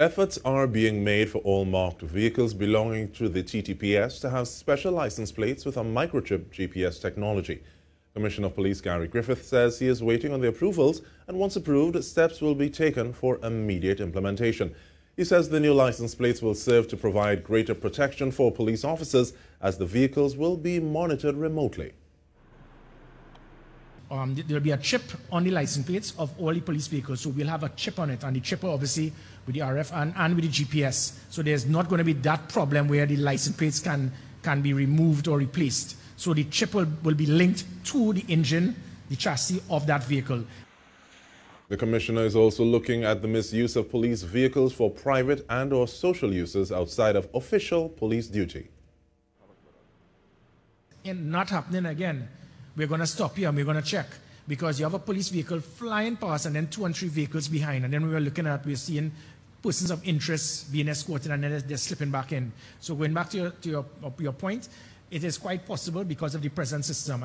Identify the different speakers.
Speaker 1: Efforts are being made for all marked vehicles belonging to the TTPS to have special license plates with a microchip GPS technology. Commissioner of Police Gary Griffith says he is waiting on the approvals and once approved, steps will be taken for immediate implementation. He says the new license plates will serve to provide greater protection for police officers as the vehicles will be monitored remotely
Speaker 2: um, there'll be a chip on the license plates of all the police vehicles. So we'll have a chip on it, and the chip obviously with the RF and, and with the GPS. So there's not going to be that problem where the license plates can, can be removed or replaced. So the chip will, will be linked to the engine, the chassis of that vehicle.
Speaker 1: The commissioner is also looking at the misuse of police vehicles for private and or social uses outside of official police duty.
Speaker 2: And not happening again we're going to stop you and we're going to check because you have a police vehicle flying past and then two and three vehicles behind. And then we were looking at, we're seeing persons of interest being escorted and then they're, they're slipping back in. So going back to your, to your, your point, it is quite possible because of the present system.